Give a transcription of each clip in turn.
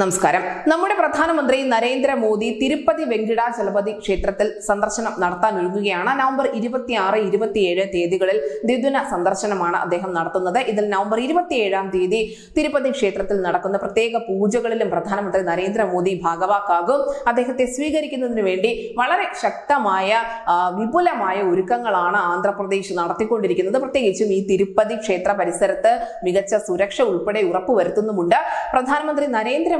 നമസ്കാരം. നമ്മുടെ പ്രധാനമന്ത്രി നരേന്ദ്രമോദി തിരുപ്പതി വെങ്കിടാചലപതി ക്ഷേത്രത്തിൽ സന്ദർശനം നടത്താൻ ഒരുങ്ങുകയാണ്. നവംബർ ഇരുപത്തിയാറ് ഇരുപത്തിയേഴ് തീയതികളിൽ ദ്വിദിന സന്ദർശനമാണ് അദ്ദേഹം നടത്തുന്നത്. ഇതിൽ നവംബർ ഇരുപത്തിയേഴാം തീയതി തിരുപ്പതി ക്ഷേത്രത്തിൽ നടക്കുന്ന പ്രത്യേക പൂജകളിലും പ്രധാനമന്ത്രി നരേന്ദ്രമോദി ഭാഗവാക്കാകും. അദ്ദേഹത്തെ സ്വീകരിക്കുന്നതിന് വേണ്ടി വളരെ ശക്തമായ വിപുലമായ ഒരുക്കങ്ങളാണ് ആന്ധ്രാപ്രദേശ് നടത്തിക്കൊണ്ടിരിക്കുന്നത്. പ്രത്യേകിച്ചും ഈ തിരുപ്പതി ക്ഷേത്ര പരിസരത്ത് മികച്ച സുരക്ഷ ഉൾപ്പെടെ ഉറപ്പുവരുത്തുന്നുമുണ്ട്. പ്രധാനമന്ത്രി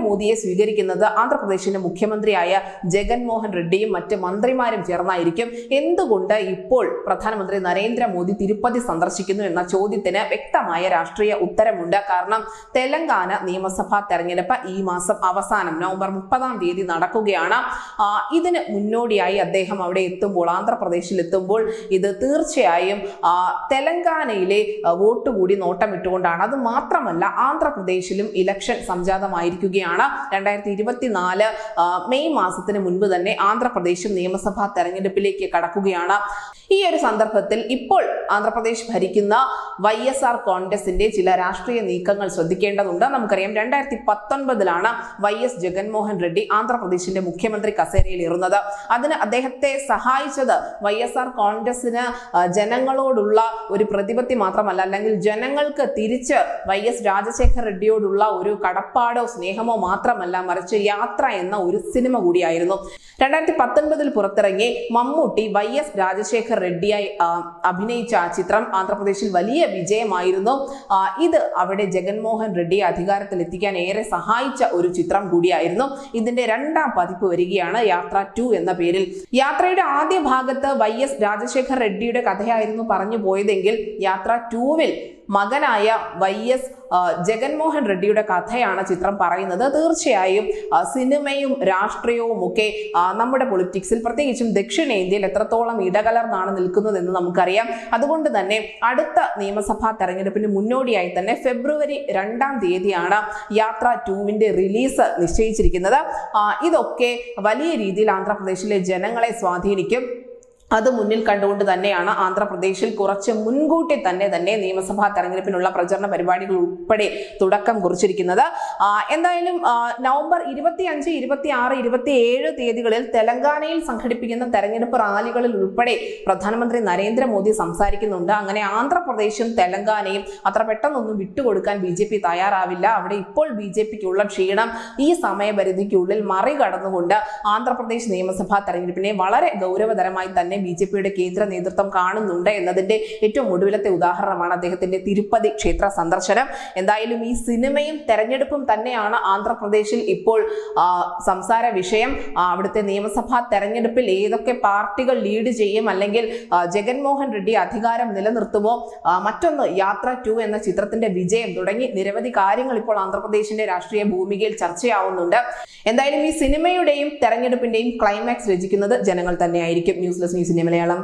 നരേന്ദ്രമോദിയെ സ്വീകരിക്കുന്നത് ആന്ധ്രാപ്രദേശിന്റെ മുഖ്യമന്ത്രിയായ ജഗൻമോഹൻ റെഡ്ഡിയും മറ്റ് മന്ത്രിമാരും ചേർന്നായിരിക്കും. എന്തുകൊണ്ട് ഇപ്പോൾ പ്രധാനമന്ത്രി നരേന്ദ്രമോദി തിരുപ്പതി സന്ദർശിക്കുന്നു എന്ന ചോദ്യത്തിന് വ്യക്തമായ രാഷ്ട്രീയ ഉത്തരമുണ്ട്. കാരണം തെലങ്കാന നിയമസഭാ തെരഞ്ഞെടുപ്പ് ഈ മാസം അവസാനം നവംബർ മുപ്പതാം തീയതി നടക്കുകയാണ്. ഇതിന് മുന്നോടിയായി അദ്ദേഹം അവിടെ എത്തുമ്പോൾ ആന്ധ്രാപ്രദേശിൽ എത്തുമ്പോൾ ഇത് തീർച്ചയായും തെലങ്കാനയിലെ വോട്ട് കൂടി നോട്ടമിട്ടുകൊണ്ടാണ്. അത് മാത്രമല്ല ആന്ധ്രാപ്രദേശിലും ഇലക്ഷൻ സംജാതമായിരിക്കുകയാണ്. രണ്ടായിരത്തി ഇരുപത്തിനാല് മെയ് മാസത്തിന് മുൻപ് തന്നെ ആന്ധ്രാപ്രദേശും നിയമസഭാ തെരഞ്ഞെടുപ്പിലേക്ക് കടക്കുകയാണ്. ഈ ഒരു സന്ദർഭത്തിൽ ഇപ്പോൾ ആന്ധ്രാപ്രദേശ് ഭരിക്കുന്ന വൈ എസ് ആർ കോൺഗ്രസിന്റെ ചില രാഷ്ട്രീയ നീക്കങ്ങൾ ശ്രദ്ധിക്കേണ്ടതുണ്ട്. നമുക്കറിയാം രണ്ടായിരത്തി പത്തൊൻപതിലാണ് വൈ എസ് ജഗൻമോഹൻ റെഡ്ഡി ആന്ധ്രാപ്രദേശിന്റെ മുഖ്യമന്ത്രി കസേരയിൽ ഇരുന്നത്. അതിന് അദ്ദേഹത്തെ സഹായിച്ചത് വൈ എസ് ആർ കോൺഗ്രസിന് ജനങ്ങളോടുള്ള ഒരു പ്രതിപത്തി മാത്രമല്ല അല്ലെങ്കിൽ ജനങ്ങൾക്ക് തിരിച്ച് വൈ എസ് രാജശേഖർ റെഡ്ഡിയോടുള്ള ഒരു കടപ്പാടോ സ്നേഹമോ മാത്രമല്ല മറിച്ച് യാത്ര എന്ന ഒരു സിനിമ കൂടിയായിരുന്നു. രണ്ടായിരത്തി പത്തൊൻപതിൽ പുറത്തിറങ്ങി മമ്മൂട്ടി വൈ എസ് രാജശേഖർ റെഡ്ഡിയായി അഭിനയിച്ച ആ ചിത്രം ആന്ധ്രാപ്രദേശിൽ വലിയ വിജയമായിരുന്നു. ഇത് അവിടെ ജഗൻമോഹൻ റെഡ്ഡിയെ അധികാരത്തിൽ എത്തിക്കാൻ ഏറെ സഹായിച്ച ഒരു ചിത്രം കൂടിയായിരുന്നു. ഇതിന്റെ രണ്ടാം പതിപ്പ് വരികയാണ് യാത്ര ടു എന്ന പേരിൽ. യാത്രയുടെ ആദ്യ ഭാഗത്ത് വൈ എസ് രാജശേഖർ റെഡ്ഡിയുടെ കഥയായിരുന്നു പറഞ്ഞു പോയതെങ്കിൽ യാത്ര ടൂവിൽ മകനായ വൈ എസ് ജഗൻമോഹൻ റെഡ്ഡിയുടെ കഥയാണ് ചിത്രം പറയുന്നത്. തീർച്ചയായും സിനിമയും രാഷ്ട്രീയവും ഒക്കെ നമ്മുടെ പൊളിറ്റിക്സിൽ പ്രത്യേകിച്ചും ദക്ഷിണേന്ത്യയിൽ എത്രത്തോളം ഇടകലർന്നാണ് നിൽക്കുന്നതെന്ന് നമുക്കറിയാം. അതുകൊണ്ട് തന്നെ അടുത്ത നിയമസഭാ തെരഞ്ഞെടുപ്പിന് മുന്നോടിയായി തന്നെ ഫെബ്രുവരി രണ്ടാം തീയതിയാണ് യാത്ര ടൂവിന്റെ റിലീസ് നിശ്ചയിച്ചിരിക്കുന്നത്. ഇതൊക്കെ വലിയ രീതിയിൽ ആന്ധ്രാപ്രദേശിലെ ജനങ്ങളെ സ്വാധീനിക്കും. അത് മുന്നിൽ കണ്ടുകൊണ്ട് തന്നെയാണ് ആന്ധ്രാപ്രദേശിൽ കുറച്ച് മുൻകൂട്ടി തന്നെ തന്നെ നിയമസഭാ തെരഞ്ഞെടുപ്പിനുള്ള പ്രചരണ പരിപാടികൾ ഉൾപ്പെടെ തുടക്കം കുറിച്ചിരിക്കുന്നത്. എന്തായാലും നവംബർ ഇരുപത്തി അഞ്ച് ഇരുപത്തി ആറ് ഇരുപത്തി ഏഴ് തീയതികളിൽ തെലങ്കാനയിൽ സംഘടിപ്പിക്കുന്ന തെരഞ്ഞെടുപ്പ് റാലികളിൽ ഉൾപ്പെടെ പ്രധാനമന്ത്രി നരേന്ദ്രമോദി സംസാരിക്കുന്നുണ്ട്. അങ്ങനെ ആന്ധ്രാപ്രദേശും തെലങ്കാനയും അത്ര പെട്ടെന്നൊന്നും വിട്ടുകൊടുക്കാൻ ബി ജെ പി തയ്യാറാവില്ല. അവിടെ ഇപ്പോൾ ബി ജെ പിക്കുള്ള ക്ഷീണം ഈ സമയപരിധിക്കുള്ളിൽ മറികടന്നുകൊണ്ട് ആന്ധ്രാപ്രദേശ് നിയമസഭാ തെരഞ്ഞെടുപ്പിനെ വളരെ ഗൗരവതരമായി തന്നെ ബി ജെ പിയുടെ കേന്ദ്ര നേതൃത്വം കാണുന്നുണ്ട് എന്നതിന്റെ ഏറ്റവും ഒടുവിലത്തെ ഉദാഹരണമാണ് അദ്ദേഹത്തിന്റെ തിരുപ്പതി ക്ഷേത്ര സന്ദർശനം. എന്തായാലും ഈ സിനിമയും തെരഞ്ഞെടുപ്പും തന്നെയാണ് ആന്ധ്രാപ്രദേശിൽ ഇപ്പോൾ സംസാര വിഷയം. അവിടുത്തെ നിയമസഭാ തെരഞ്ഞെടുപ്പിൽ ഏതൊക്കെ പാർട്ടികൾ ലീഡ് ചെയ്യും അല്ലെങ്കിൽ ജഗൻമോഹൻ റെഡ്ഡി അധികാരം നിലനിർത്തുമോ മറ്റൊന്ന് യാത്ര ടു എന്ന ചിത്രത്തിന്റെ വിജയം തുടങ്ങി നിരവധി കാര്യങ്ങൾ ഇപ്പോൾ ആന്ധ്രാപ്രദേശിന്റെ രാഷ്ട്രീയ ഭൂമികയിൽ ചർച്ചയാവുന്നുണ്ട്. എന്തായാലും ഈ സിനിമയുടെയും തെരഞ്ഞെടുപ്പിന്റെയും ക്ലൈമാക്സ് രചിക്കുന്നത് ജനങ്ങൾ തന്നെയായിരിക്കും. ന്യൂസ് ഡെസ്ക് ന്യൂസിന്റെ മലയാളം